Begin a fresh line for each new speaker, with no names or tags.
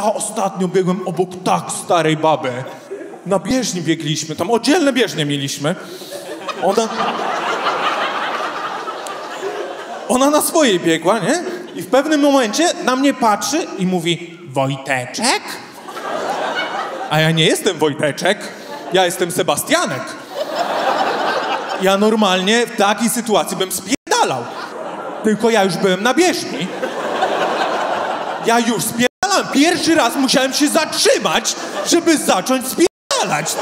Ja ostatnio biegłem obok tak starej baby. Na bieżni biegliśmy, tam oddzielne bieżnie mieliśmy. Ona... Ona na swojej biegła, nie? I w pewnym momencie na mnie patrzy i mówi Wojteczek? A ja nie jestem Wojteczek, ja jestem Sebastianek. Ja normalnie w takiej sytuacji bym spierdalał. Tylko ja już byłem na bieżni. Ja już Pierwszy raz musiałem się zatrzymać, żeby zacząć spierdalać.